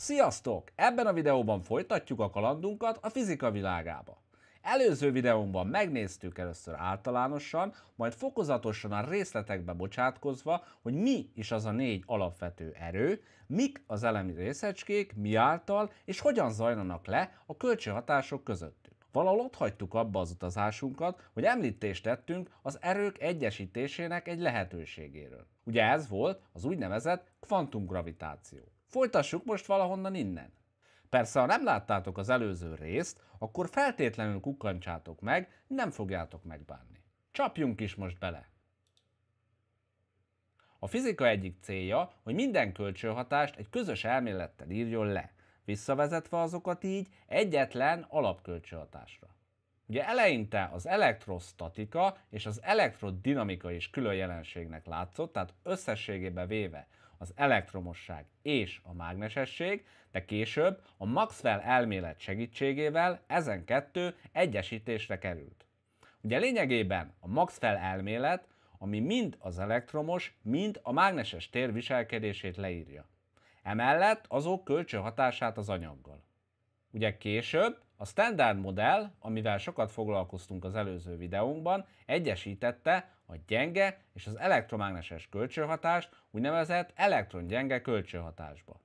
Sziasztok! Ebben a videóban folytatjuk a kalandunkat a fizika világába. Előző videónkban megnéztük először általánosan, majd fokozatosan a részletekbe bocsátkozva, hogy mi is az a négy alapvető erő, mik az elemi részecskék, mi által és hogyan zajlanak le a kölcsönhatások közöttük. Valahol ott hagytuk abba az utazásunkat, hogy említést tettünk az erők egyesítésének egy lehetőségéről. Ugye ez volt az úgynevezett kvantumgravitáció. Folytassuk most valahonnan innen. Persze, ha nem láttátok az előző részt, akkor feltétlenül kukkancsátok meg, nem fogjátok megbánni. Csapjunk is most bele! A fizika egyik célja, hogy minden kölcsönhatást egy közös elmélettel írjon le, visszavezetve azokat így egyetlen alapkölcsönhatásra. Ugye eleinte az elektrostatika és az elektrodinamika is külön jelenségnek látszott, tehát összességében véve az elektromosság és a mágnesesség, de később a Maxwell elmélet segítségével ezen kettő egyesítésre került. Ugye lényegében a Maxwell elmélet, ami mind az elektromos, mind a mágneses tér viselkedését leírja. Emellett azok kölcsönhatását az anyaggal. Ugye később a standard modell, amivel sokat foglalkoztunk az előző videónkban, egyesítette a gyenge és az elektromágneses kölcsönhatást úgynevezett elektrongyenge kölcsönhatásba.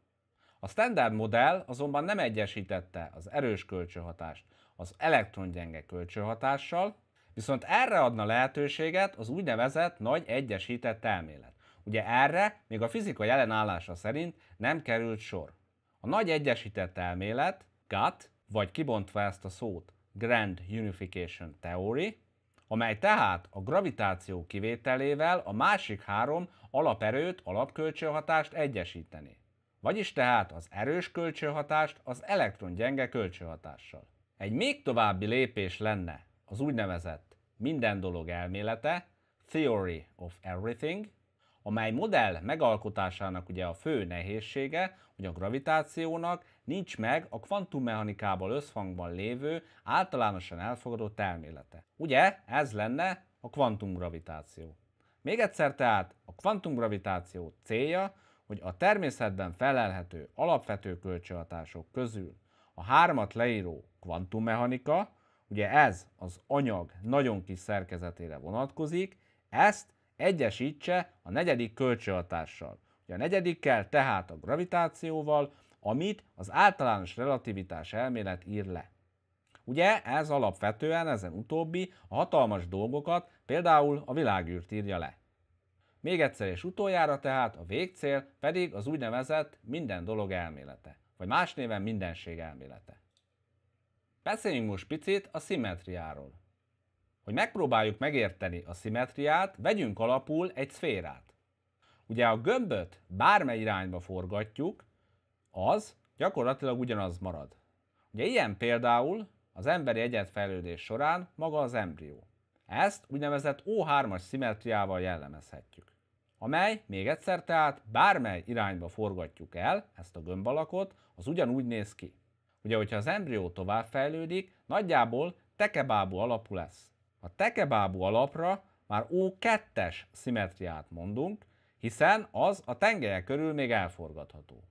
A standard modell azonban nem egyesítette az erős kölcsönhatást az elektrongyenge kölcsönhatással, viszont erre adna lehetőséget az úgynevezett nagy egyesített elmélet. Ugye erre még a fizika jelenállása szerint nem került sor. A nagy egyesített elmélet, GATT, vagy kibontva ezt a szót, Grand Unification Theory, amely tehát a gravitáció kivételével a másik három alaperőt, alapkölcsönhatást egyesíteni. Vagyis tehát az erős kölcsönhatást az elektrongyenge kölcsönhatással. Egy még további lépés lenne az úgynevezett minden dolog elmélete, Theory of Everything, amely modell megalkotásának ugye a fő nehézsége, hogy a gravitációnak nincs meg a kvantummechanikával összhangban lévő, általánosan elfogadott elmélete. Ugye ez lenne a kvantumgravitáció. Még egyszer tehát a kvantumgravitáció célja, hogy a természetben felelhető alapvető kölcsönhatások közül a hármat leíró kvantummechanika, ugye ez az anyag nagyon kis szerkezetére vonatkozik, ezt egyesítse a negyedik kölcsönhatással. Ugye a negyedikkel tehát a gravitációval, amit az általános relativitás elmélet ír le. Ugye ez alapvetően ezen utóbbi a hatalmas dolgokat, például a világűrt írja le. Még egyszer és utoljára tehát a végcél pedig az úgynevezett minden dolog elmélete, vagy más néven mindenség elmélete. Beszéljünk most picit a szimmetriáról. Hogy megpróbáljuk megérteni a szimmetriát, vegyünk alapul egy szférát. Ugye a gömböt bármely irányba forgatjuk, az gyakorlatilag ugyanaz marad. Ugye ilyen például az emberi egyetfejlődés során maga az embrió. Ezt úgynevezett O3-as szimmetriával jellemezhetjük. Amely, még egyszer tehát, bármely irányba forgatjuk el ezt a gömbalakot, az ugyanúgy néz ki. Ugye, hogyha az embrió továbbfejlődik, nagyjából tekebábú alapú lesz. A tekebábú alapra már O2-es szimmetriát mondunk, hiszen az a tengelye körül még elforgatható.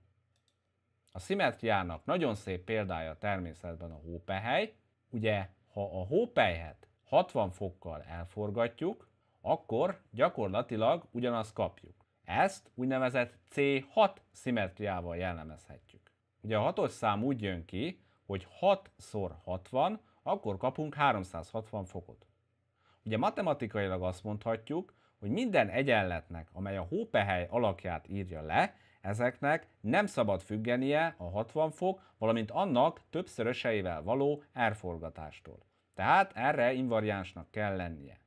A szimmetriának nagyon szép példája természetben a hópehely. Ugye, ha a hópelyhet 60 fokkal elforgatjuk, akkor gyakorlatilag ugyanazt kapjuk. Ezt úgynevezett C6 szimmetriával jellemezhetjük. Ugye a hatos szám úgy jön ki, hogy 6 x 60, akkor kapunk 360 fokot. Ugye matematikailag azt mondhatjuk, hogy minden egyenletnek, amely a hópehely alakját írja le, ezeknek nem szabad függenie a 60 fok, valamint annak többszöröseivel való elforgatástól. Tehát erre invariánsnak kell lennie.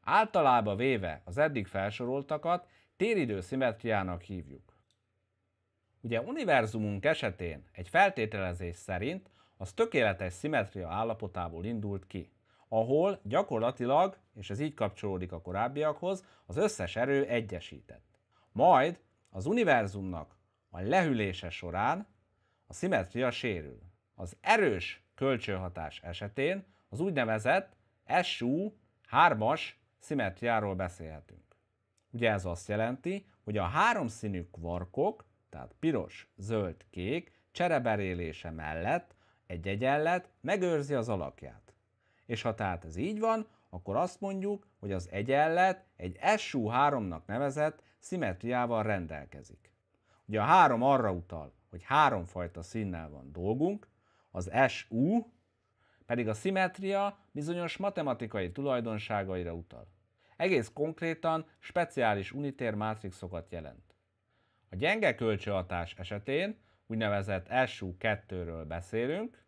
Általában véve az eddig felsoroltakat téridő szimmetriának hívjuk. Ugye univerzumunk esetén egy feltételezés szerint az tökéletes szimmetria állapotából indult ki ahol gyakorlatilag, és ez így kapcsolódik a korábbiakhoz, az összes erő egyesített. Majd az univerzumnak a lehűlése során a szimetria sérül. Az erős kölcsönhatás esetén az úgynevezett SU 3-as szimetriáról beszélhetünk. Ugye ez azt jelenti, hogy a háromszínű kvarkok, tehát piros, zöld, kék, csereberélése mellett egy egyenlet megőrzi az alakját. És ha tehát ez így van, akkor azt mondjuk, hogy az egyenlet egy SU3-nak nevezett szimetriával rendelkezik. Ugye a három arra utal, hogy háromfajta színnel van dolgunk, az SU pedig a szimetria bizonyos matematikai tulajdonságaira utal. Egész konkrétan speciális unitér mátrixokat jelent. A gyenge kölcsönhatás esetén úgynevezett SU2-ről beszélünk,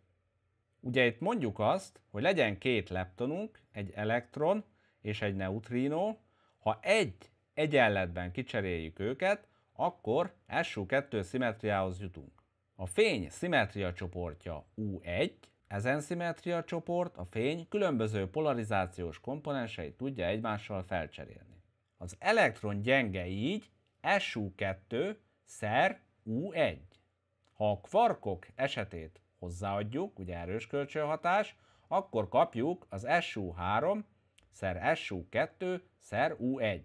ugye itt mondjuk azt, hogy legyen két leptonunk, egy elektron és egy neutrino, ha egy egyenletben kicseréljük őket, akkor SU2 szimetriához jutunk. A fény szimetria csoportja U1, ezen szimetria csoport a fény különböző polarizációs komponenseit tudja egymással felcserélni. Az elektron gyenge így SU2 szer U1. Ha a kvarkok esetét hozzáadjuk, ugye erős kölcsönhatás, akkor kapjuk az SU3 szer SU2 szer U1.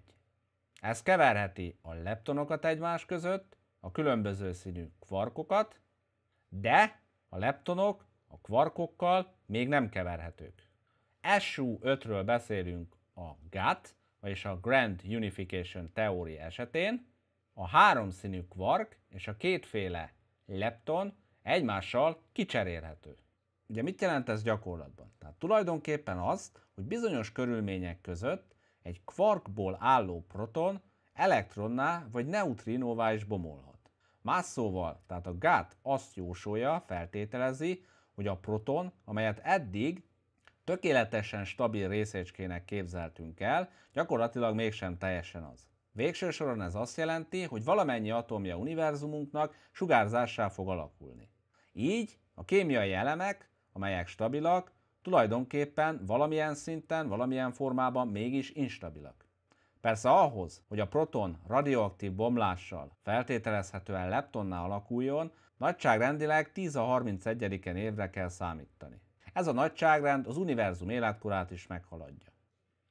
Ez keverheti a leptonokat egymás között, a különböző színű kvarkokat, de a leptonok a kvarkokkal még nem keverhetők. SU5-ről beszélünk a GATT, vagyis a Grand Unification Theory esetén, a háromszínű kvark és a kétféle lepton egymással kicserélhető. Ugye mit jelent ez gyakorlatban? Tehát tulajdonképpen azt, hogy bizonyos körülmények között egy kvarkból álló proton elektronná vagy neutrinóvá is bomolhat. Más szóval, tehát a GATT azt jósolja, feltételezi, hogy a proton, amelyet eddig tökéletesen stabil részecskének képzeltünk el, gyakorlatilag mégsem teljesen az. Végső soron ez azt jelenti, hogy valamennyi atomja univerzumunknak sugárzássá fog alakulni. Így a kémiai elemek, amelyek stabilak, tulajdonképpen valamilyen szinten, valamilyen formában mégis instabilak. Persze ahhoz, hogy a proton radioaktív bomlással feltételezhetően leptonná alakuljon, nagyságrendileg 10 a 31. évre kell számítani. Ez a nagyságrend az univerzum életkorát is meghaladja.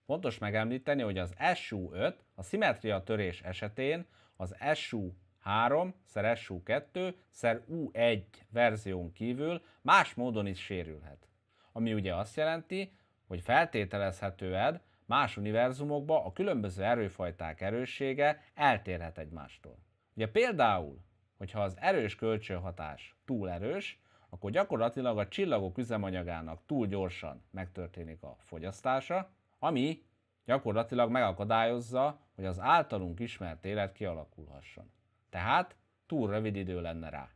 Fontos megemlíteni, hogy az SU5 a szimetria törés esetén az SU3 szer SU2 szer U1 verzión kívül más módon is sérülhet. Ami ugye azt jelenti, hogy feltételezhetően más univerzumokban a különböző erőfajták erőssége eltérhet egymástól. Ugye például, hogyha az erős kölcsönhatás túl erős, akkor gyakorlatilag a csillagok üzemanyagának túl gyorsan megtörténik a fogyasztása, ami gyakorlatilag megakadályozza, hogy az általunk ismert élet kialakulhasson. Tehát túl rövid idő lenne rá.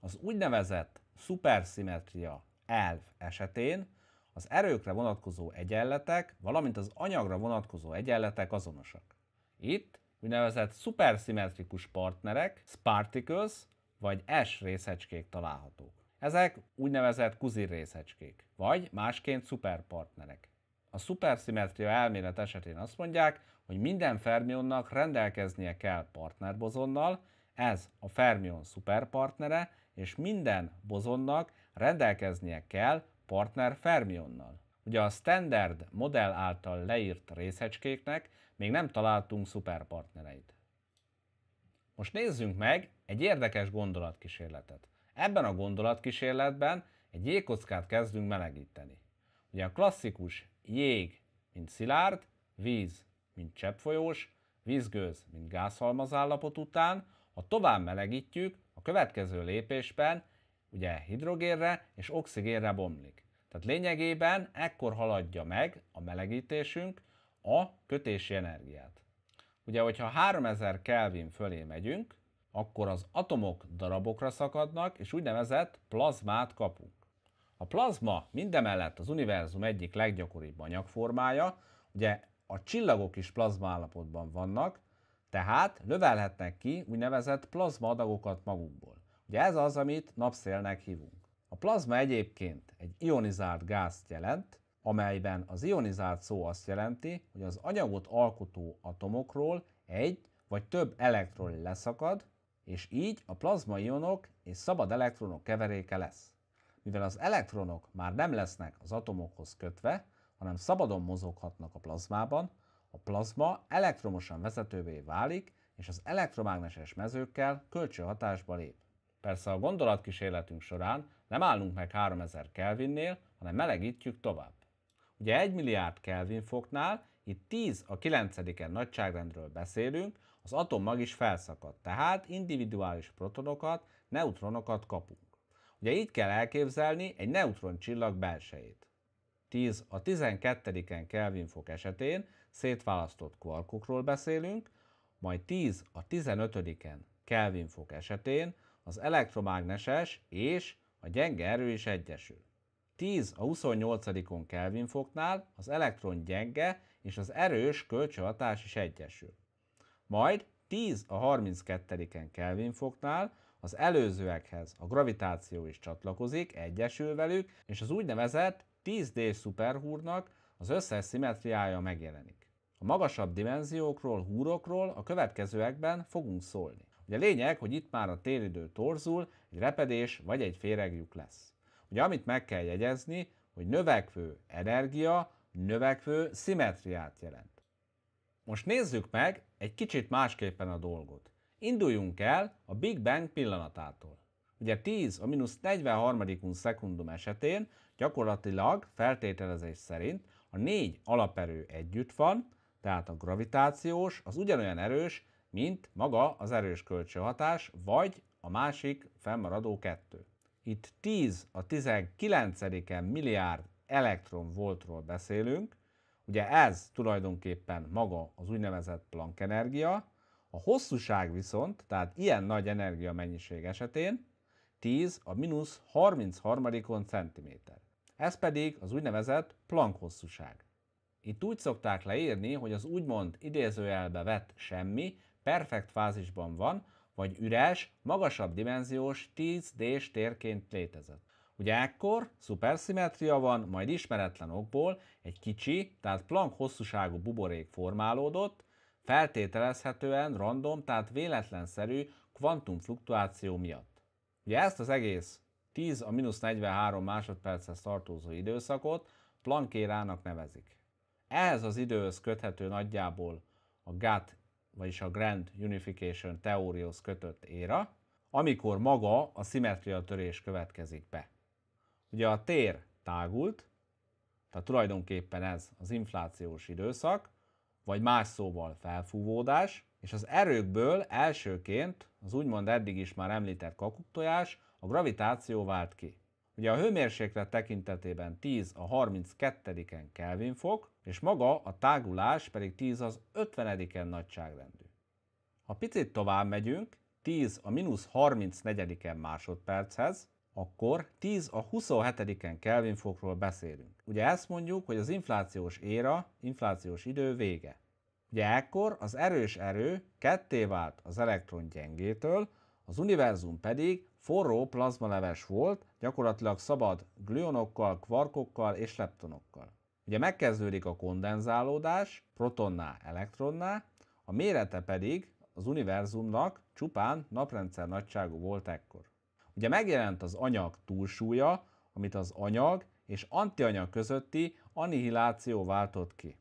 Az úgynevezett szuperszimetria elv esetén az erőkre vonatkozó egyenletek, valamint az anyagra vonatkozó egyenletek azonosak. Itt úgynevezett szuperszimmetrikus partnerek, sparticles vagy S részecskék találhatók. Ezek úgynevezett kuzir részecskék, vagy másként szuperpartnerek. A szuperszimetria elmélet esetén azt mondják, hogy minden fermionnak rendelkeznie kell partnerbozonnal, ez a fermion szuperpartnere, és minden bozonnak rendelkeznie kell partner fermionnal. Ugye a standard modell által leírt részecskéknek még nem találtunk szuperpartnereit. Most nézzünk meg egy érdekes gondolatkísérletet. Ebben a gondolatkísérletben egy jégkockát kezdünk melegíteni. Ugye a klasszikus jég, mint szilárd, víz, mint cseppfolyós, vízgőz, mint gázhalmaz állapot után, ha tovább melegítjük, a következő lépésben ugye hidrogénre és oxigénre bomlik. Tehát lényegében ekkor haladja meg a melegítésünk a kötési energiát. Ugye, hogyha 3000 Kelvin fölé megyünk, akkor az atomok darabokra szakadnak, és úgynevezett plazmát kapunk. A plazma mindemellett az univerzum egyik leggyakoribb anyagformája, ugye a csillagok is plazma állapotban vannak, tehát lövelhetnek ki úgynevezett plazma adagokat magukból. Ugye ez az, amit napszélnek hívunk. A plazma egyébként egy ionizált gázt jelent, amelyben az ionizált szó azt jelenti, hogy az anyagot alkotó atomokról egy vagy több elektron leszakad, és így a plazmaionok és szabad elektronok keveréke lesz. Mivel az elektronok már nem lesznek az atomokhoz kötve, hanem szabadon mozoghatnak a plazmában, a plazma elektromosan vezetővé válik, és az elektromágneses mezőkkel kölcsönhatásba lép. Persze a gondolatkísérletünk során nem állunk meg 3000 Kelvinnél, hanem melegítjük tovább. Ugye 1 milliárd Kelvin foknál, itt 10 a 9 nagyságrendről beszélünk, az atommag is felszakadt, tehát individuális protonokat, neutronokat kapunk. Ugye így kell elképzelni egy neutron csillag belsejét. 10 a 12 Kelvin fok esetén szétválasztott kvarkokról beszélünk, majd 10 a 15 Kelvin fok esetén az elektromágneses és a gyenge erő is egyesül. 10 a 28. Kelvin foknál az elektron gyenge és az erős kölcsönhatás is egyesül. Majd 10 a 32. Kelvin foknál az előzőekhez a gravitáció is csatlakozik, egyesül velük, és az úgynevezett 10D szuperhúrnak az összes szimetriája megjelenik. A magasabb dimenziókról, húrokról a következőekben fogunk szólni. Ugye lényeg, hogy itt már a téridő torzul, egy repedés vagy egy féregjük lesz. Ugye amit meg kell jegyezni, hogy növekvő energia, növekvő szimetriát jelent. Most nézzük meg egy kicsit másképpen a dolgot. Induljunk el a Big Bang pillanatától. Ugye 10 a mínusz 43. szekundum esetén gyakorlatilag feltételezés szerint a négy alaperő együtt van, tehát a gravitációs az ugyanolyan erős, mint maga az erős kölcsönhatás, vagy a másik fennmaradó kettő. Itt 10 a 19. milliárd elektronvoltról beszélünk, ugye ez tulajdonképpen maga az úgynevezett Planck energia, a hosszúság viszont, tehát ilyen nagy energia mennyiség esetén 10 a mínusz 33. centiméter. Ez pedig az úgynevezett Planck hosszúság. Itt úgy szokták leírni, hogy az úgymond idézőjelbe vett semmi perfekt fázisban van, vagy üres, magasabb dimenziós 10D-s térként létezett. Ugye ekkor szuperszimetria van, majd ismeretlen okból egy kicsi, tehát Planck hosszúságú buborék formálódott, feltételezhetően random, tehát véletlenszerű kvantumfluktuáció miatt. Ugye ezt az egész 10 a mínusz 43 másodperchez tartozó időszakot Planckérának nevezik. Ehhez az időhöz köthető nagyjából a GATT, vagyis a Grand Unification Theoryhoz kötött éra, amikor maga a szimmetria törés következik be. Ugye a tér tágult, tehát tulajdonképpen ez az inflációs időszak, vagy más szóval felfúvódás, és az erőkből elsőként az úgymond eddig is már említett kakuktojás a gravitáció vált ki. Ugye a hőmérséklet tekintetében 10 a 32. Kelvin fok, és maga a tágulás pedig 10 az 50. nagyságrendű. Ha picit tovább megyünk, 10 a mínusz 34. másodperchez, akkor 10 a 27. Kelvin fokról beszélünk. Ugye ezt mondjuk, hogy az inflációs éra, inflációs idő vége. Ugye ekkor az erős erő ketté vált az elektron gyengétől, az univerzum pedig forró plazmaleves volt, gyakorlatilag szabad glionokkal, kvarkokkal és leptonokkal. Ugye megkezdődik a kondenzálódás protonná, elektronná, a mérete pedig az univerzumnak csupán naprendszer nagyságú volt ekkor. Ugye megjelent az anyag túlsúlya, amit az anyag és antianyag közötti annihiláció váltott ki.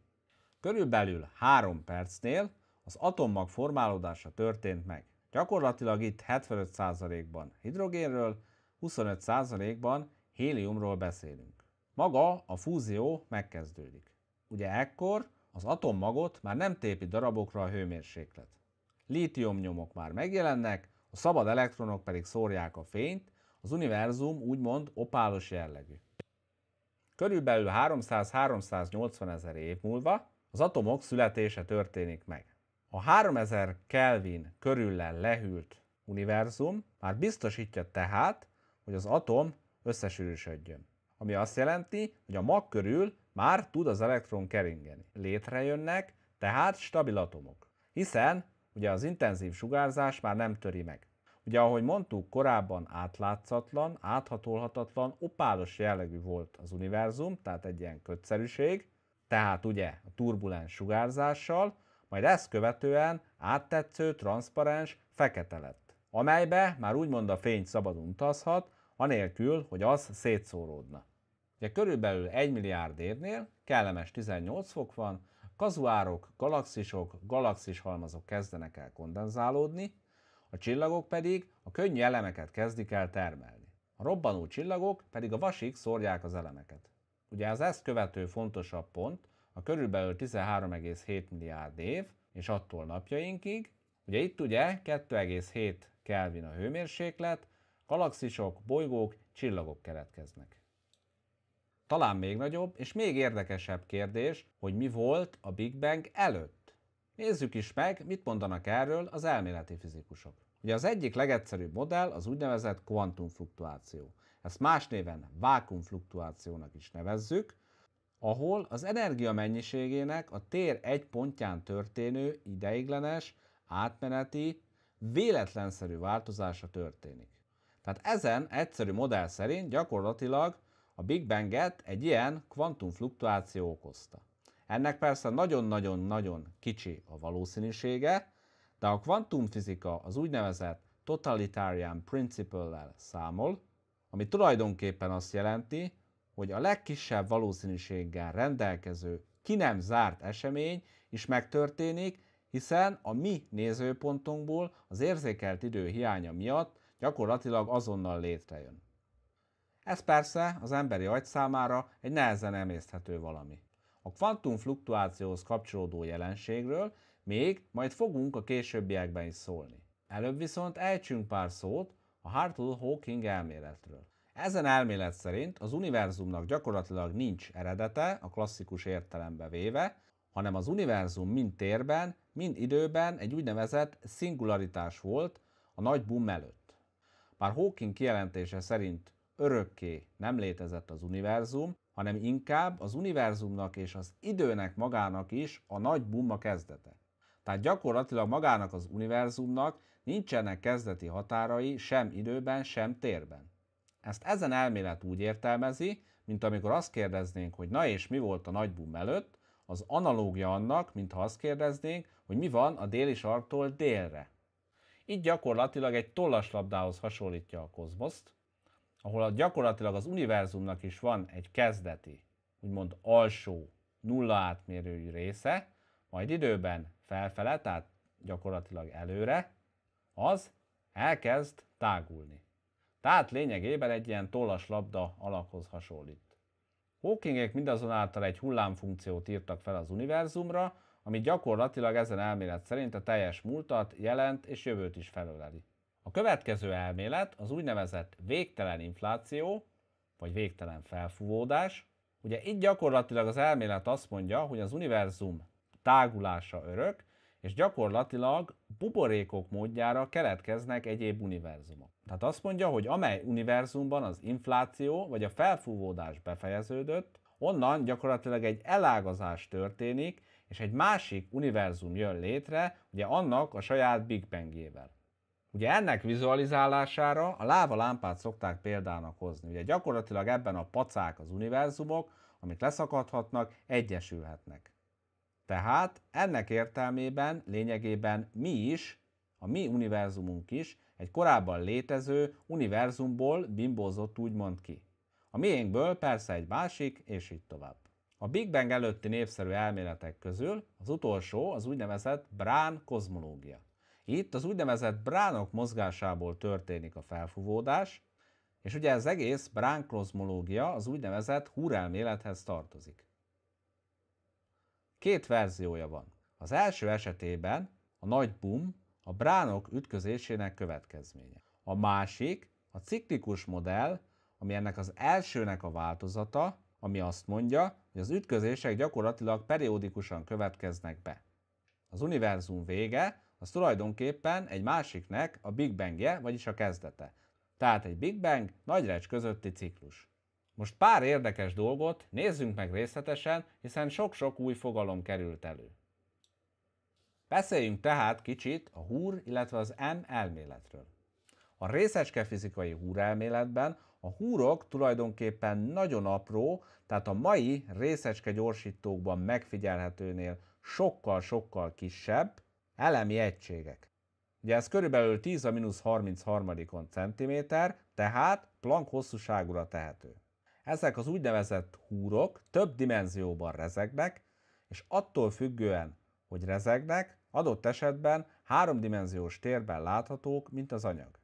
Körülbelül 3 percnél az atommag formálódása történt meg. Gyakorlatilag itt 75%-ban hidrogénről, 25%-ban héliumról beszélünk. Maga a fúzió megkezdődik. Ugye ekkor az atommagot már nem tépi darabokra a hőmérséklet. Lítiumnyomok már megjelennek, a szabad elektronok pedig szórják a fényt, az univerzum úgymond opálos jellegű. Körülbelül 300-380 ezer év múlva az atomok születése történik meg. A 3000 Kelvin körüllel lehűlt univerzum már biztosítja tehát, hogy az atom összesűrűsödjön. Ami azt jelenti, hogy a mag körül már tud az elektron keringeni. Létrejönnek tehát stabil atomok. Hiszen ugye az intenzív sugárzás már nem töri meg. Ugye ahogy mondtuk, korábban átlátszatlan, áthatolhatatlan, opálos jellegű volt az univerzum, tehát egy ilyen kötszerűség, tehát ugye a turbulens sugárzással, majd ezt követően áttetsző, transzparens, fekete lett, amelybe már úgymond a fény szabadon utazhat, anélkül, hogy az szétszóródna. Ugye körülbelül 1 milliárd évnél kellemes 18 fok van, kazuárok, galaxisok, galaxis halmazok kezdenek el kondenzálódni, a csillagok pedig a könnyű elemeket kezdik el termelni. A robbanó csillagok pedig a vasig szórják az elemeket. Ugye az ezt követő fontosabb pont a körülbelül 13,7 milliárd év, és attól napjainkig, ugye itt ugye 2,7 Kelvin a hőmérséklet, galaxisok, bolygók, csillagok keletkeznek. Talán még nagyobb és még érdekesebb kérdés, hogy mi volt a Big Bang előtt. Nézzük is meg, mit mondanak erről az elméleti fizikusok. Ugye az egyik legegyszerűbb modell az úgynevezett kvantumfluktuáció. Ezt más néven vákumfluktuációnak is nevezzük, ahol az energia mennyiségének a tér egy pontján történő ideiglenes, átmeneti, véletlenszerű változása történik. Tehát ezen egyszerű modell szerint gyakorlatilag a Big Bang-et egy ilyen kvantumfluktuáció okozta. Ennek persze nagyon-nagyon-nagyon kicsi a valószínűsége, de a kvantumfizika az úgynevezett totalitarian principle-lel számol, ami tulajdonképpen azt jelenti, hogy a legkisebb valószínűséggel rendelkező, ki nem zárt esemény is megtörténik, hiszen a mi nézőpontunkból az érzékelt idő hiánya miatt gyakorlatilag azonnal létrejön. Ez persze az emberi agy számára egy nehezen emészthető valami. A kvantumfluktuációhoz kapcsolódó jelenségről még majd fogunk a későbbiekben is szólni. Előbb viszont ejtsünk pár szót a Hartle-Hawking elméletről. Ezen elmélet szerint az univerzumnak gyakorlatilag nincs eredete a klasszikus értelembe véve, hanem az univerzum mind térben, mind időben egy úgynevezett szingularitás volt a nagy boom előtt. Bár Hawking kijelentése szerint örökké nem létezett az univerzum, hanem inkább az univerzumnak és az időnek magának is a nagy bumma kezdete. Tehát gyakorlatilag magának az univerzumnak nincsenek kezdeti határai sem időben, sem térben. Ezt ezen elmélet úgy értelmezi, mint amikor azt kérdeznénk, hogy na és mi volt a nagy bum előtt, az analógia annak, mintha azt kérdeznénk, hogy mi van a déli sarktól délre. Így gyakorlatilag egy tollaslabdához hasonlítja a kozmoszt, ahol gyakorlatilag az univerzumnak is van egy kezdeti, úgymond alsó, nulla átmérőjű része, majd időben felfele, tehát gyakorlatilag előre, az elkezd tágulni. Tehát lényegében egy ilyen tollas labda alakhoz hasonlít. Hawkingek mindazonáltal egy hullámfunkciót írtak fel az univerzumra, ami gyakorlatilag ezen elmélet szerint a teljes múltat, jelent és jövőt is felöleli. A következő elmélet az úgynevezett végtelen infláció, vagy végtelen felfúvódás. Ugye itt gyakorlatilag az elmélet azt mondja, hogy az univerzum tágulása örök, és gyakorlatilag buborékok módjára keletkeznek egyéb univerzumok. Tehát azt mondja, hogy amely univerzumban az infláció vagy a felfúvódás befejeződött, onnan gyakorlatilag egy elágazás történik, és egy másik univerzum jön létre, ugye annak a saját Big Bangjével. Ugye ennek vizualizálására a láva lámpát szokták példának hozni. Ugye gyakorlatilag ebben a pacák az univerzumok, amik leszakadhatnak, egyesülhetnek. Tehát ennek értelmében lényegében mi is, a mi univerzumunk is egy korábban létező univerzumból bimbózott úgymond ki. A miénkből persze egy másik, és így tovább. A Big Bang előtti népszerű elméletek közül az utolsó az úgynevezett Brán kozmológia. Itt az úgynevezett bránok mozgásából történik a felfúvódás, és ugye az egész brán kozmológia az úgynevezett húrelmélethez tartozik. Két verziója van. Az első esetében a nagy boom a bránok ütközésének következménye. A másik a ciklikus modell, ami ennek az elsőnek a változata, ami azt mondja, hogy az ütközések gyakorlatilag periódikusan következnek be. Az univerzum vége az tulajdonképpen egy másiknek a Big Bangje, vagyis a kezdete. Tehát egy Big Bang nagy recs közötti ciklus. Most pár érdekes dolgot nézzünk meg részletesen, hiszen sok-sok új fogalom került elő. Beszéljünk tehát kicsit a húr, illetve az M elméletről. A részecske fizikai húrelméletben a húrok tulajdonképpen nagyon apró, tehát a mai részecske gyorsítókban megfigyelhetőnél sokkal-sokkal kisebb elemi egységek. Ugye ez körülbelül 10 a mínusz 33 centiméter, tehát Planck hosszúságúra tehető. Ezek az úgynevezett húrok több dimenzióban rezegnek, és attól függően, hogy rezegnek, adott esetben háromdimenziós térben láthatók, mint az anyag.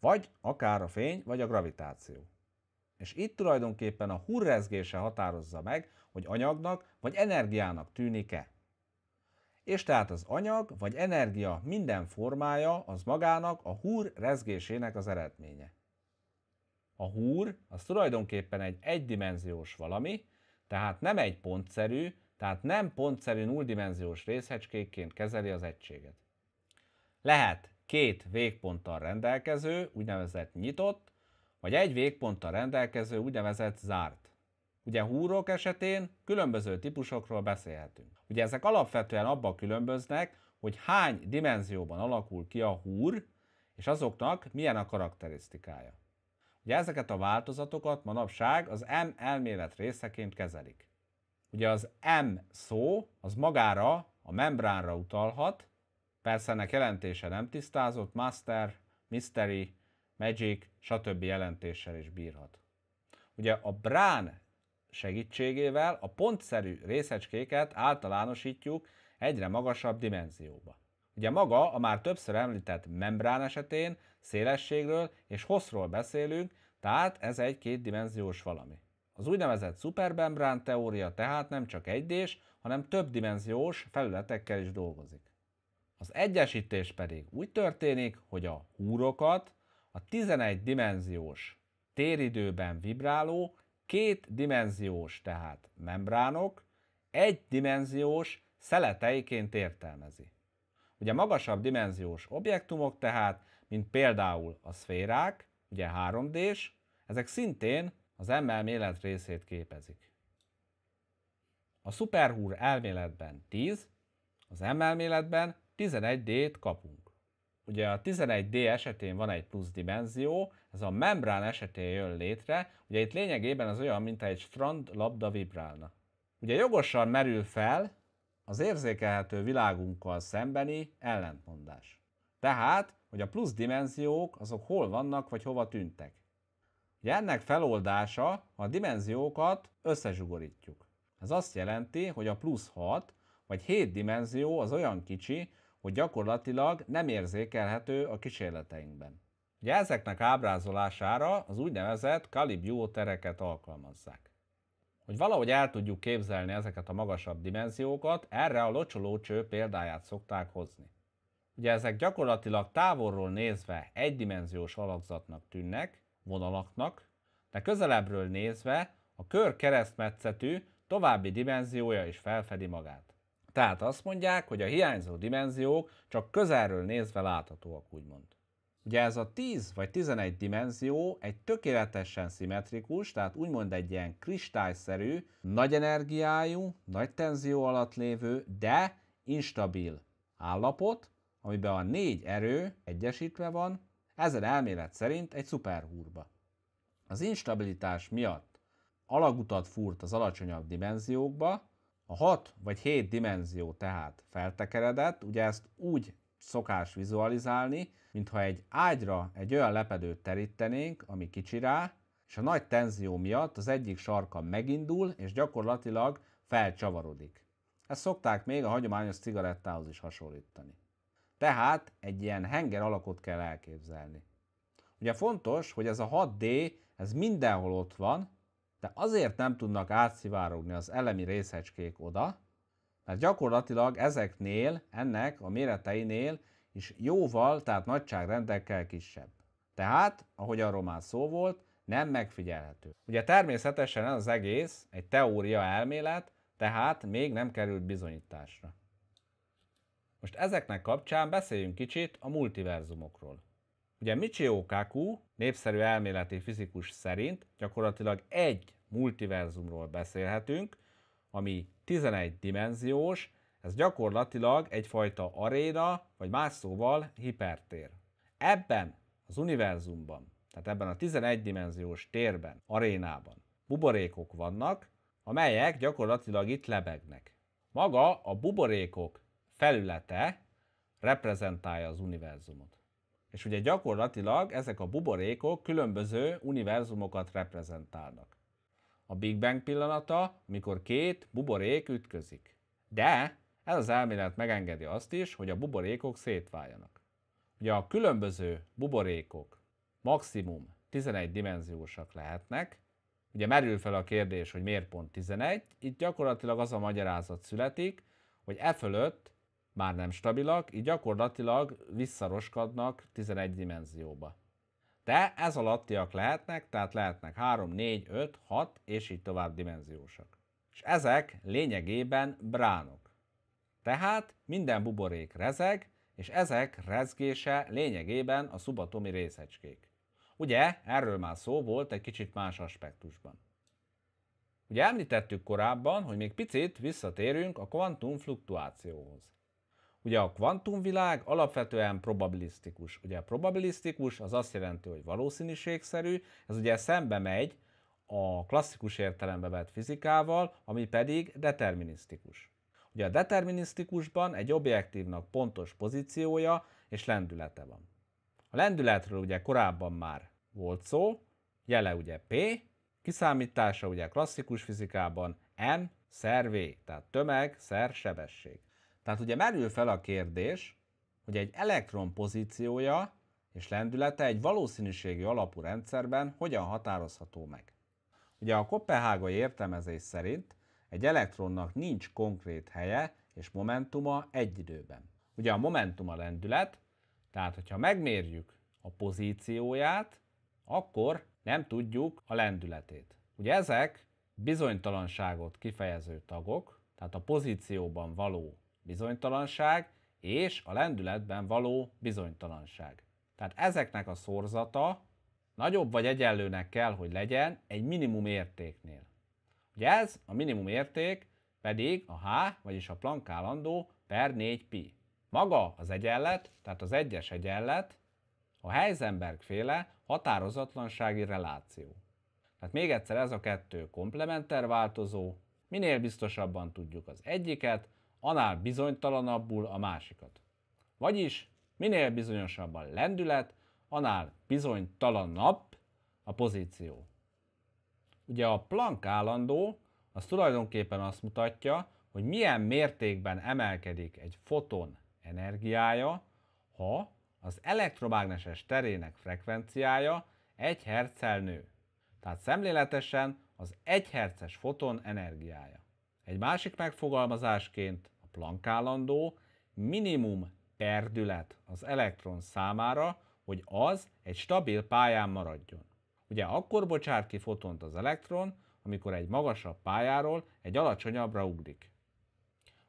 Vagy akár a fény, vagy a gravitáció. És itt tulajdonképpen a hurrezgése határozza meg, hogy anyagnak vagy energiának tűnik-e. És tehát az anyag vagy energia minden formája az magának a húr rezgésének az eredménye. A húr az tulajdonképpen egy egydimenziós valami, tehát nem egy pontszerű, tehát nem pontszerű nulldimenziós részecskékként kezeli az egységet. Lehet két végponttal rendelkező, úgynevezett nyitott, vagy egy végponttal rendelkező, úgynevezett zárt. Ugye húrok esetén különböző típusokról beszélhetünk. Ugye ezek alapvetően abban különböznek, hogy hány dimenzióban alakul ki a húr, és azoknak milyen a karakterisztikája. Ugye ezeket a változatokat manapság az M elmélet részeként kezelik. Ugye az M szó az magára, a membránra utalhat, persze ennek jelentése nem tisztázott, master, mystery, magic, stb. jelentéssel is bírhat. Ugye a brán segítségével a pontszerű részecskéket általánosítjuk egyre magasabb dimenzióba. Ugye maga a már többször említett membrán esetén szélességről és hosszról beszélünk, tehát ez egy kétdimenziós valami. Az úgynevezett szupermembrán teória tehát nem csak egydés, hanem többdimenziós felületekkel is dolgozik. Az egyesítés pedig úgy történik, hogy a húrokat a 11 dimenziós téridőben vibráló, két dimenziós tehát membránok, egy dimenziós szeleteiként értelmezi. Ugye magasabb dimenziós objektumok tehát, mint például a szférák, ugye 3D-s, ezek szintén az M részét képezik. A szuperhúr elméletben 10, az M elméletben 11D-t kapunk. Ugye a 11D esetén van egy plusz dimenzió, ez a membrán esetén jön létre, ugye itt lényegében az olyan, mint egy strand labda vibrálna. Ugye jogosan merül fel az érzékelhető világunkkal szembeni ellentmondás. Tehát, hogy a plusz dimenziók azok hol vannak, vagy hova tűntek. Ugye ennek feloldása, ha a dimenziókat összezsugorítjuk. Ez azt jelenti, hogy a plusz 6 vagy 7 dimenzió az olyan kicsi, hogy gyakorlatilag nem érzékelhető a kísérleteinkben. Ugye ezeknek ábrázolására az úgynevezett Calibió tereket alkalmazzák. Hogy valahogy el tudjuk képzelni ezeket a magasabb dimenziókat, erre a locsolócső példáját szokták hozni. Ugye ezek gyakorlatilag távolról nézve egydimenziós alakzatnak tűnnek, vonalaknak, de közelebbről nézve a kör keresztmetszetű további dimenziója is felfedi magát. Tehát azt mondják, hogy a hiányzó dimenziók csak közelről nézve láthatóak, úgymond. Ugye ez a 10 vagy 11 dimenzió egy tökéletesen szimmetrikus, tehát úgymond egy ilyen kristályszerű, nagy energiájú, nagy tenzió alatt lévő, de instabil állapot, amiben a négy erő egyesítve van, ezen elmélet szerint egy szuperhúrba. Az instabilitás miatt alagutat fúrt az alacsonyabb dimenziókba, a 6 vagy 7 dimenzió tehát feltekeredett, ugye ezt úgy szokás vizualizálni, mintha egy ágyra egy olyan lepedőt terítenénk, ami kicsi rá, és a nagy tenzió miatt az egyik sarka megindul, és gyakorlatilag felcsavarodik. Ezt szokták még a hagyományos cigarettához is hasonlítani. Tehát egy ilyen henger alakot kell elképzelni. Ugye fontos, hogy ez a 6D, ez mindenhol ott van, de azért nem tudnak átszivárogni az elemi részecskék oda, mert gyakorlatilag ezeknél, ennek a méreteinél is jóval, tehát nagyságrendekkel kisebb. Tehát, ahogy arról már szó volt, nem megfigyelhető. Ugye természetesen ez az egész egy teória elmélet, tehát még nem került bizonyításra. Most ezeknek kapcsán beszéljünk kicsit a multiverzumokról. Ugye Michio Kaku, népszerű elméleti fizikus szerint gyakorlatilag egy multiverzumról beszélhetünk, ami 11 dimenziós, ez gyakorlatilag egyfajta aréna, vagy más szóval hipertér. Ebben az univerzumban, tehát ebben a 11 dimenziós térben, arénában buborékok vannak, amelyek gyakorlatilag itt lebegnek. Maga a buborékok felülete reprezentálja az univerzumot. És ugye gyakorlatilag ezek a buborékok különböző univerzumokat reprezentálnak. A Big Bang pillanata, mikor két buborék ütközik. De Ez az elmélet megengedi azt is, hogy a buborékok szétváljanak. Ugye a különböző buborékok maximum 11 dimenziósak lehetnek, ugye merül fel a kérdés, hogy miért pont 11, itt gyakorlatilag az a magyarázat születik, hogy e fölött már nem stabilak, így gyakorlatilag visszaroskadnak 11 dimenzióba. De ez alattiak lehetnek, tehát lehetnek 3, 4, 5, 6 és így tovább dimenziósak. És ezek lényegében bránok. Tehát minden buborék rezeg, és ezek rezgése lényegében a szubatomi részecskék. Ugye, erről már szó volt egy kicsit más aspektusban. Ugye említettük korábban, hogy még picit visszatérünk a kvantum fluktuációhoz. Ugye a kvantumvilág alapvetően probabilisztikus. Ugye a probabilisztikus az azt jelenti, hogy valószínűségszerű, ez ugye szembe megy a klasszikus értelembe vett fizikával, ami pedig determinisztikus. Ugye a determinisztikusban egy objektívnak pontos pozíciója és lendülete van. A lendületről ugye korábban már volt szó, jele ugye P, kiszámítása ugye klasszikus fizikában M szer V, tehát tömeg szer sebesség. Tehát ugye merül fel a kérdés, hogy egy elektron pozíciója és lendülete egy valószínűségi alapú rendszerben hogyan határozható meg. Ugye a kopenhágai értelmezés szerint egy elektronnak nincs konkrét helye és momentuma egy időben. Ugye a momentum a lendület, tehát hogyha megmérjük a pozícióját, akkor nem tudjuk a lendületét. Ugye ezek bizonytalanságot kifejező tagok, tehát a pozícióban való bizonytalanság és a lendületben való bizonytalanság. Tehát ezeknek a szorzata nagyobb vagy egyenlőnek kell, hogy legyen egy minimum értéknél. Ugye ez a minimum érték pedig a H, vagyis a Planck állandó per 4pi. Maga az egyenlet, tehát az egyes egyenlet a Heisenberg féle határozatlansági reláció. Tehát még egyszer ez a kettő komplementer változó, minél biztosabban tudjuk az egyiket, annál bizonytalanabbul a másikat. Vagyis minél bizonyosabb a lendület, annál bizonytalanabb a pozíció. Ugye a Planck állandó az tulajdonképpen azt mutatja, hogy milyen mértékben emelkedik egy foton energiája, ha az elektromágneses terének frekvenciája 1 hz nő. Tehát szemléletesen az 1 Hz-es foton energiája. Egy másik megfogalmazásként a Planck állandó minimum perdület az elektron számára, hogy az egy stabil pályán maradjon. Ugye akkor bocsát ki fotont az elektron, amikor egy magasabb pályáról egy alacsonyabbra ugrik.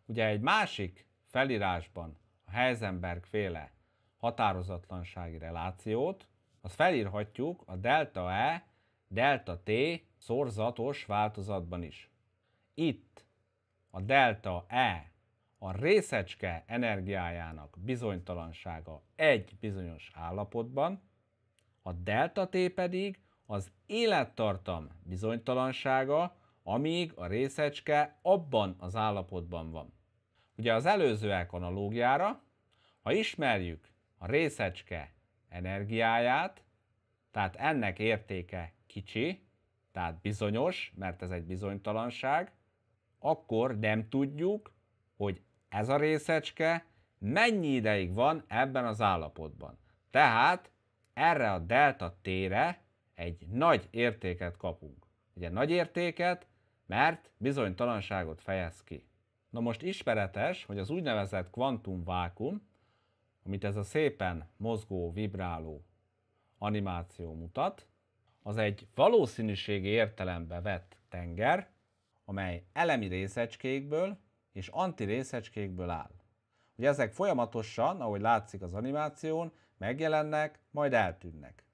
Ugye egy másik felírásban a Heisenberg féle határozatlansági relációt, azt felírhatjuk a delta E, delta T szorzatos változatban is. Itt a delta E a részecske energiájának bizonytalansága egy bizonyos állapotban, a delta T pedig az élettartam bizonytalansága, amíg a részecske abban az állapotban van. Ugye az előzőek analógiára, ha ismerjük a részecske energiáját, tehát ennek értéke kicsi, tehát bizonyos, mert ez egy bizonytalanság, akkor nem tudjuk, hogy ez a részecske mennyi ideig van ebben az állapotban. Tehát erre a delta t-re egy nagy értéket kapunk. Ugye nagy értéket, mert bizonytalanságot fejez ki. Na most ismeretes, hogy az úgynevezett kvantumvákum, amit ez a szépen mozgó, vibráló animáció mutat, az egy valószínűségi értelembe vett tenger, amely elemi részecskékből és antirészecskékből áll. Ugye ezek folyamatosan, ahogy látszik az animáción, megjelennek, majd eltűnnek.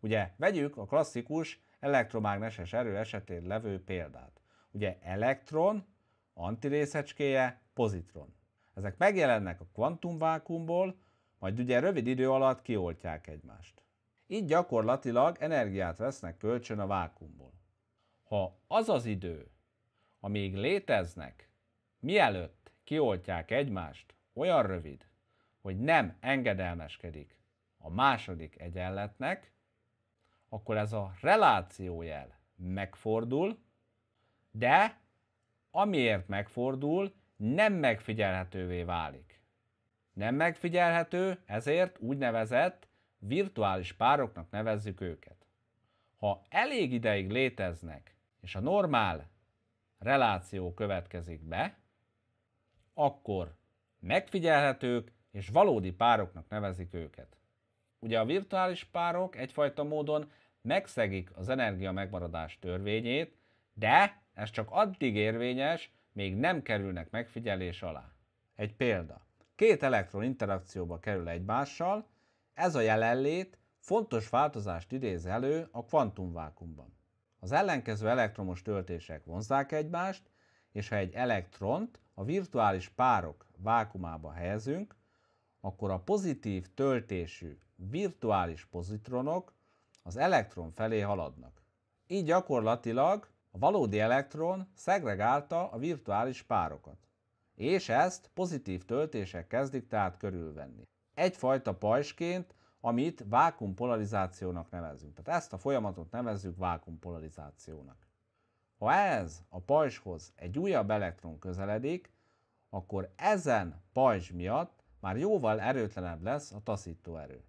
Ugye vegyük a klasszikus elektromágneses erő esetén levő példát. Ugye elektron, antirészecskéje, pozitron. Ezek megjelennek a kvantumvákumból, majd ugye rövid idő alatt kioltják egymást. Így gyakorlatilag energiát vesznek kölcsön a vákumból. Ha az az idő, amíg léteznek, mielőtt kioltják egymást, olyan rövid, hogy nem engedelmeskedik a második egyenletnek, akkor ez a relációjel megfordul, de amiért megfordul, nem megfigyelhetővé válik. Nem megfigyelhető, ezért úgynevezett virtuális pároknak nevezzük őket. Ha elég ideig léteznek, és a normál reláció következik be, akkor megfigyelhetők és valódi pároknak nevezik őket. Ugye a virtuális párok egyfajta módon megszegik az energia megmaradás törvényét, de ez csak addig érvényes, még nem kerülnek megfigyelés alá. Egy példa. Két elektron interakcióba kerül egymással, ez a jelenlét fontos változást idéz elő a kvantumvákumban. Az ellenkező elektromos töltések vonzák egymást, és ha egy elektront a virtuális párok vákumába helyezünk, akkor a pozitív töltésű virtuális pozitronok az elektron felé haladnak. Így gyakorlatilag a valódi elektron szegregálta a virtuális párokat, és ezt pozitív töltések kezdik tehát körülvenni. Egyfajta pajsként, amit vákumpolarizációnak nevezünk. Tehát ezt a folyamatot nevezzük vákumpolarizációnak. Ha ez a pajzshoz egy újabb elektron közeledik, akkor ezen pajzs miatt már jóval erőtlenebb lesz a taszító erő.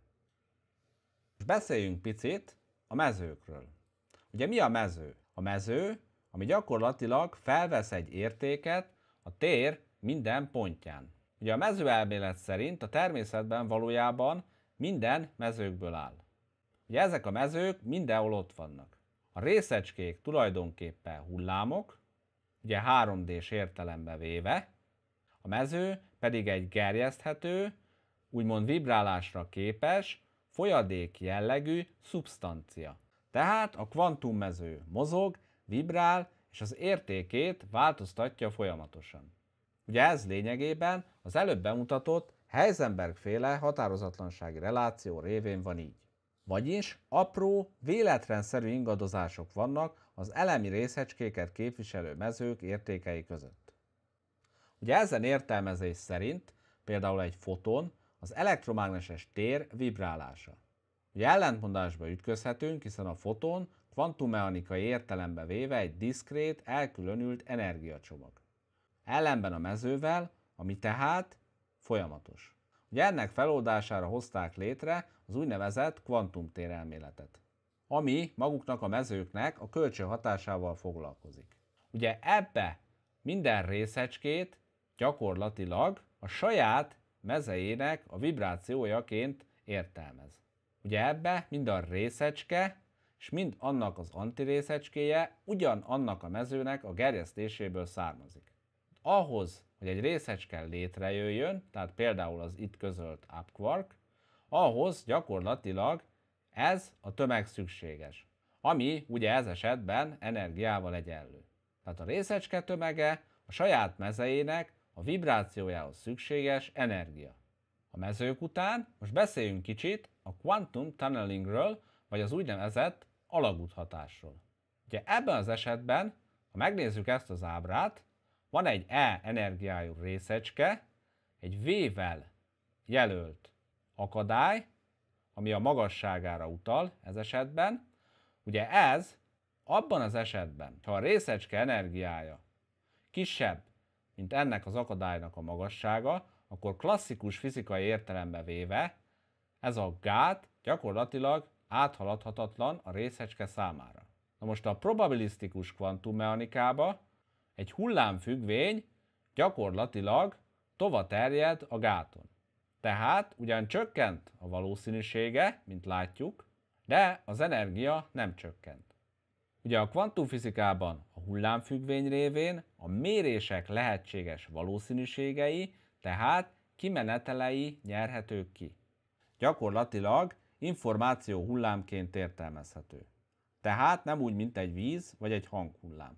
És beszéljünk picit a mezőkről. Ugye mi a mező? A mező, ami gyakorlatilag felvesz egy értéket a tér minden pontján. Ugye a mezőelmélet szerint a természetben valójában minden mezőkből áll. Ugye ezek a mezők mindenhol ott vannak. A részecskék tulajdonképpen hullámok, ugye 3D-s értelembe véve, a mező pedig egy gerjeszthető, úgymond vibrálásra képes, folyadék jellegű szubstancia. Tehát a kvantummező mozog, vibrál, és az értékét változtatja folyamatosan. Ugye ez lényegében az előbb bemutatott Heisenberg-féle határozatlansági reláció révén van így. Vagyis apró, véletlenszerű ingadozások vannak az elemi részecskéket képviselő mezők értékei között. Ugye ezen értelmezés szerint például egy foton az elektromágneses tér vibrálása. Ugye ellentmondásba ütközhetünk, hiszen a foton kvantummechanikai értelembe véve egy diszkrét, elkülönült energiacsomag. Ellenben a mezővel, ami tehát folyamatos. Ugye ennek feloldására hozták létre az úgynevezett kvantumtérelméletet, ami maguknak a mezőknek a kölcsön hatásával foglalkozik. Ugye ebbe minden részecskét gyakorlatilag a saját mezejének a vibrációjaként értelmez. Ugye ebbe mind a részecske és mind annak az antirészecskéje ugyanannak a mezőnek a gerjesztéséből származik. Ahhoz, hogy egy részecske létrejöjjön, tehát például az itt közölt upquark, ahhoz gyakorlatilag ez a tömeg szükséges, ami ugye ez esetben energiával egyenlő. Tehát a részecske tömege a saját mezejének a vibrációjához szükséges energia. A mezők után most beszéljünk kicsit a quantum tunnelingről, vagy az úgynevezett alagúthatásról. Ugye ebben az esetben, ha megnézzük ezt az ábrát, van egy E energiájú részecske, egy V-vel jelölt akadály, ami a magasságára utal ez esetben. Ugye ez abban az esetben, ha a részecske energiája kisebb, mint ennek az akadálynak a magassága, akkor klasszikus fizikai értelembe véve ez a gát gyakorlatilag áthaladhatatlan a részecske számára. Na most a probabilisztikus kvantummechanikában egy hullámfüggvény gyakorlatilag tova terjed a gáton. Tehát ugyan csökkent a valószínűsége, mint látjuk, de az energia nem csökkent. Ugye a kvantumfizikában a hullámfüggvény révén a mérések lehetséges valószínűségei, tehát kimenetelei nyerhetők ki. Gyakorlatilag információ hullámként értelmezhető. Tehát nem úgy, mint egy víz vagy egy hanghullám.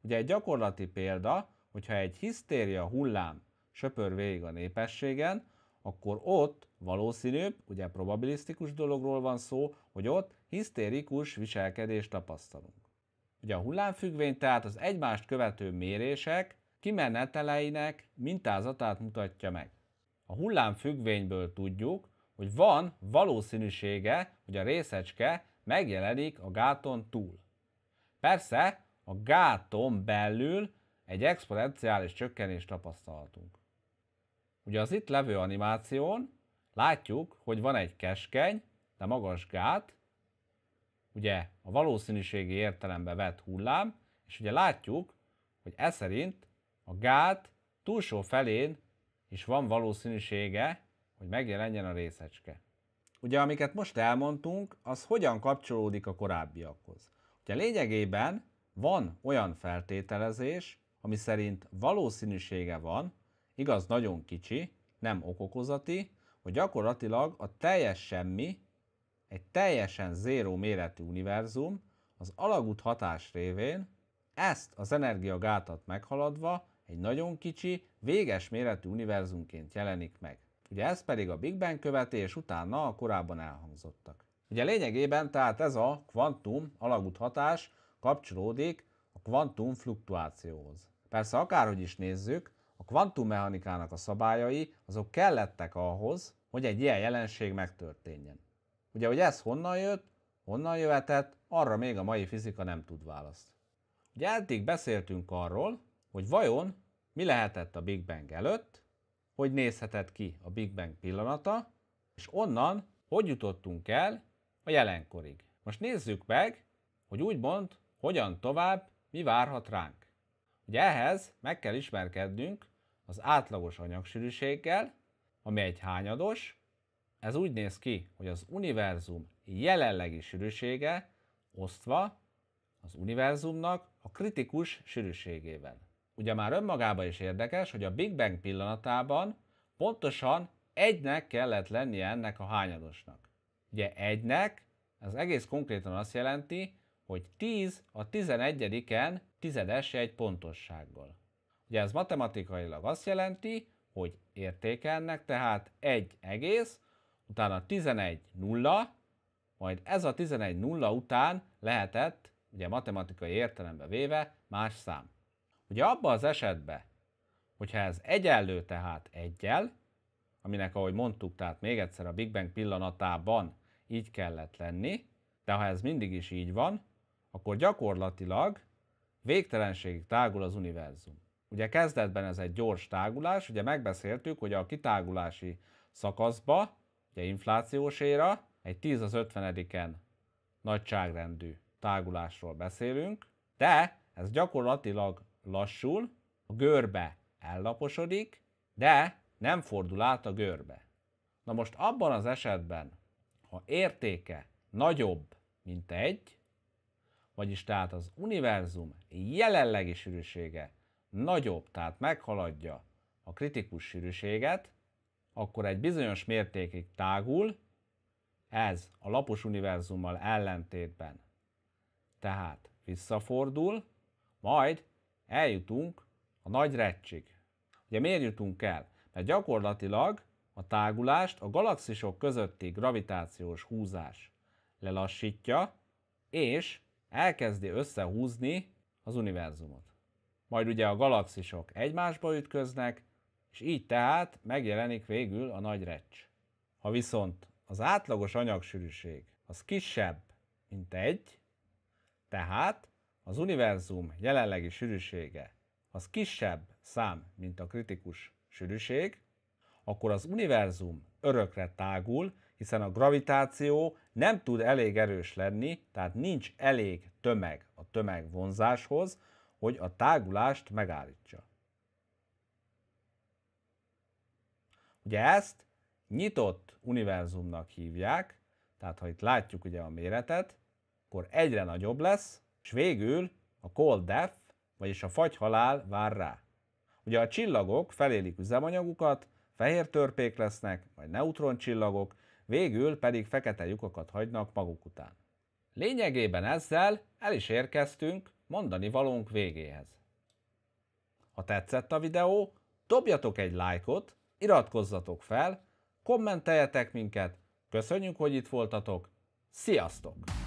Ugye egy gyakorlati példa, hogyha egy hisztéria hullám söpör végig a népességen, akkor ott valószínűbb, ugye probabilisztikus dologról van szó, hogy ott hisztérikus viselkedést tapasztalunk. Ugye a hullámfüggvény tehát az egymást követő mérések kimeneteleinek mintázatát mutatja meg. A hullámfüggvényből tudjuk, hogy van valószínűsége, hogy a részecske megjelenik a gáton túl. Persze, a gáton belül egy exponenciális csökkenést tapasztalhatunk. Ugye az itt levő animáción látjuk, hogy van egy keskeny, de magas gát, ugye a valószínűségi értelembe vett hullám, és ugye látjuk, hogy ez szerint a gát túlsó felén is van valószínűsége, hogy megjelenjen a részecske. Ugye, amiket most elmondtunk, az hogyan kapcsolódik a korábbiakhoz. Ugye lényegében van olyan feltételezés, ami szerint valószínűsége van, igaz nagyon kicsi, nem okokozati, hogy gyakorlatilag a teljes semmi, egy teljesen zéró méretű univerzum az alagút hatás révén ezt az energiagátat meghaladva egy nagyon kicsi, véges méretű univerzumként jelenik meg. Ugye ez pedig a Big Bang követés utána a korábban elhangzottak. Ugye lényegében tehát ez a kvantum alagút hatás kapcsolódik a kvantum fluktuációhoz. Persze akárhogy is nézzük, a kvantummechanikának a szabályai azok kellettek ahhoz, hogy egy ilyen jelenség megtörténjen. Ugye, hogy ez honnan jött, honnan jöhetett, arra még a mai fizika nem tud választ. Ugye eddig beszéltünk arról, hogy vajon mi lehetett a Big Bang előtt, hogy nézhetett ki a Big Bang pillanata, és onnan hogy jutottunk el a jelenkorig. Most nézzük meg, hogy úgymond hogyan tovább, mi várhat ránk. Ugye ehhez meg kell ismerkednünk az átlagos anyagsűrűséggel, ami egy hányados, ez úgy néz ki, hogy az univerzum jelenlegi sűrűsége osztva az univerzumnak a kritikus sűrűségével. Ugye már önmagában is érdekes, hogy a Big Bang pillanatában pontosan egynek kellett lennie ennek a hányadosnak. Ugye egynek, ez egész konkrétan azt jelenti, hogy 10 a 11-en tizedes egy pontossággal. Ugye ez matematikailag azt jelenti, hogy értékelnek, tehát egy egész, utána 11 nulla, majd ez a 11 nulla után lehetett, ugye matematikai értelembe véve, más szám. Ugye abban az esetben, hogyha ez egyenlő tehát egyel, aminek ahogy mondtuk, tehát még egyszer a Big Bang pillanatában így kellett lenni, de ha ez mindig is így van, akkor gyakorlatilag végtelenségig tágul az univerzum. Ugye kezdetben ez egy gyors tágulás, ugye megbeszéltük, hogy a kitágulási szakaszba, ugye inflációs éra, egy 10 az 50-en nagyságrendű tágulásról beszélünk, de ez gyakorlatilag lassul, a görbe ellaposodik, de nem fordul át a görbe. Na most abban az esetben, ha értéke nagyobb, mint egy, vagyis tehát az univerzum jelenlegi sűrűsége nagyobb, tehát meghaladja a kritikus sűrűséget, akkor egy bizonyos mértékig tágul, ez a lapos univerzummal ellentétben. Tehát visszafordul, majd eljutunk a nagy recsig. Ugye miért jutunk el? Mert gyakorlatilag a tágulást a galaxisok közötti gravitációs húzás lelassítja, és elkezdi összehúzni az univerzumot. Majd ugye a galaxisok egymásba ütköznek, és így tehát megjelenik végül a nagy recs. Ha viszont az átlagos anyagsűrűség az kisebb, mint egy, tehát az univerzum jelenlegi sűrűsége az kisebb szám, mint a kritikus sűrűség, akkor az univerzum örökre tágul, hiszen a gravitáció nem tud elég erős lenni, tehát nincs elég tömeg a tömegvonzáshoz, hogy a tágulást megállítsa. Ugye ezt nyitott univerzumnak hívják, tehát ha itt látjuk ugye a méretet, akkor egyre nagyobb lesz, és végül a cold death, vagyis a fagyhalál vár rá. Ugye a csillagok felélik üzemanyagukat, fehér törpék lesznek, majd neutroncsillagok, végül pedig fekete lyukakat hagynak maguk után. Lényegében ezzel el is érkeztünk mondani valónk végéhez. Ha tetszett a videó, dobjatok egy lájkot, iratkozzatok fel, kommenteljetek minket, köszönjük, hogy itt voltatok, sziasztok!